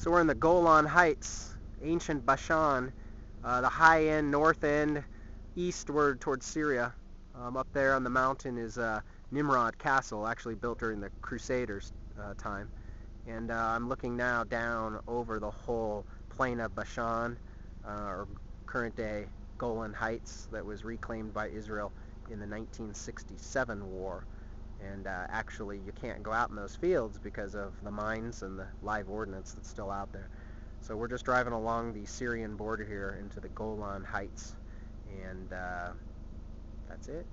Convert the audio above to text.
So we're in the Golan Heights, ancient Bashan, uh, the high end, north end, eastward towards Syria. Um, up there on the mountain is uh, Nimrod Castle, actually built during the Crusaders' uh, time. And uh, I'm looking now down over the whole plain of Bashan, uh, or current day Golan Heights, that was reclaimed by Israel in the 1967 war and uh, actually you can't go out in those fields because of the mines and the live ordnance that's still out there. So we're just driving along the Syrian border here into the Golan Heights, and uh, that's it.